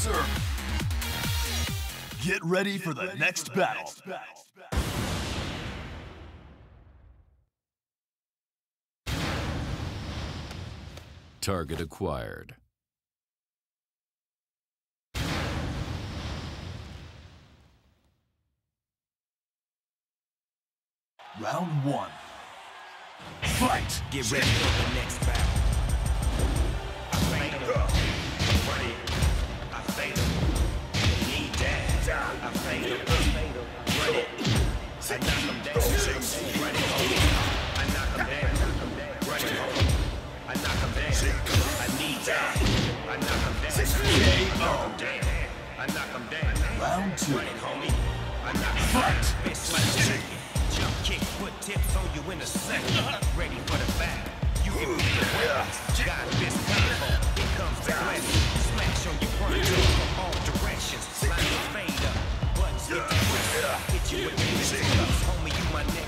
sir. Get ready for the next battle. Target acquired. Round one. Fight! Get ready for the next battle. Round two. Fight! Jump kick, put tips on you in a second. Ready for the battle. You can be the weapons. Got this combo. Here comes the blessing. Smash on your front door from all directions. Line fade up. Buttons get the. Hit you with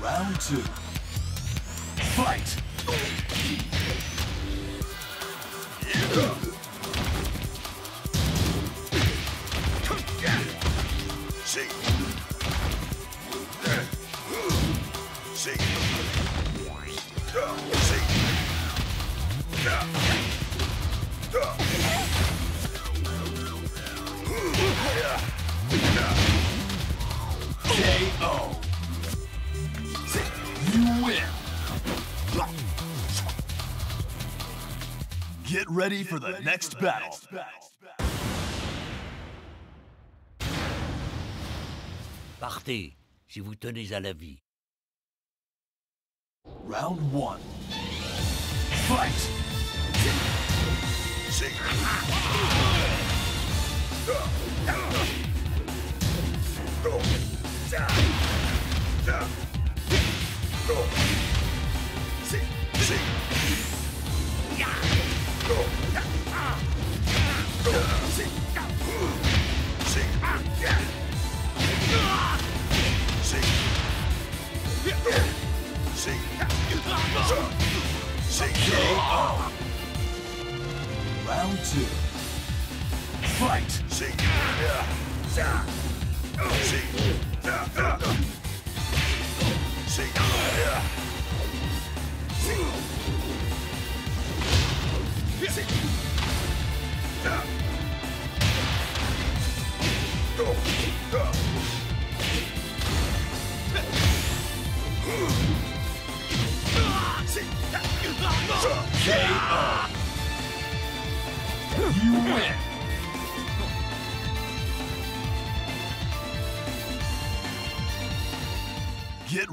Round two. Fight! KO. You win. Get ready for the next battle. Partez, si vous tenez à la vie. Round!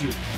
Round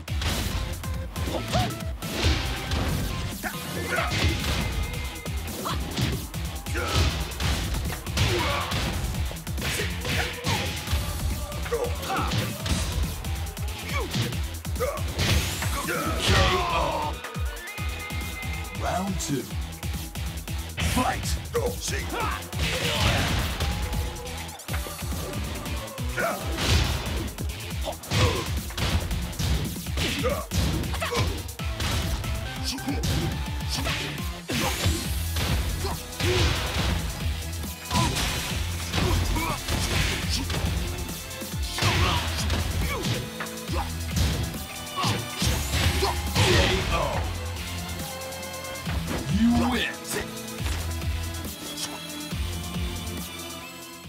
See.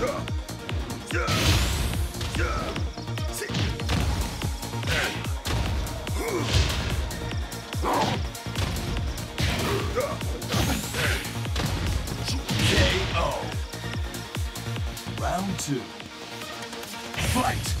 Round two. Fight!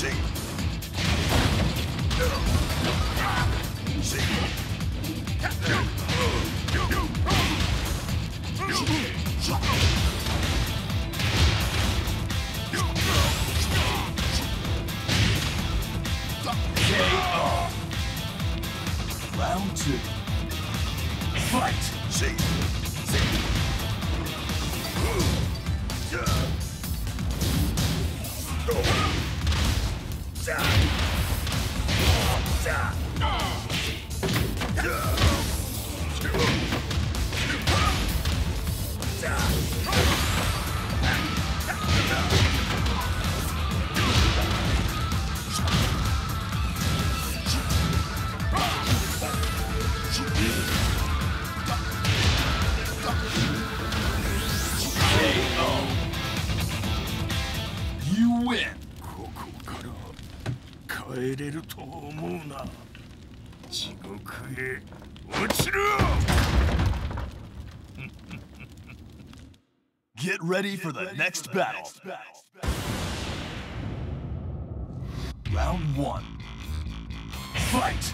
KO. You win. ここから帰れると思うな地獄へ落ちろ Get ready for the next battle. Round one. Fight!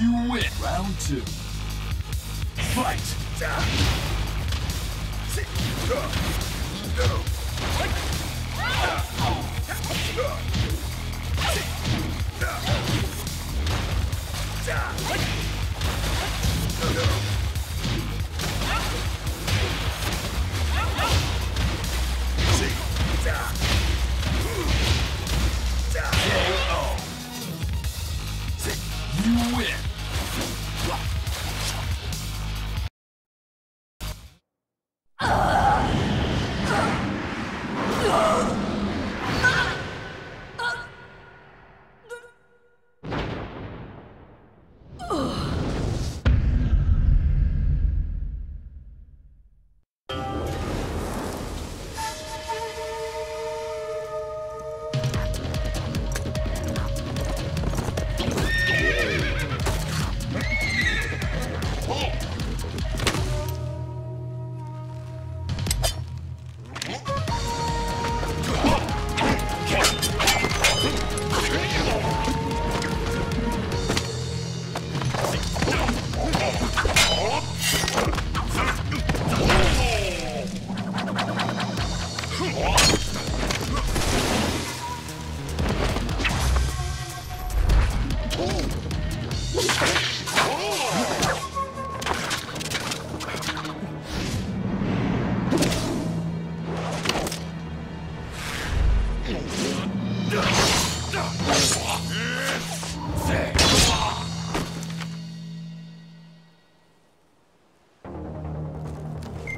You win. Round two. Fight! KO.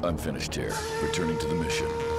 I'm finished here. Returning to the mission.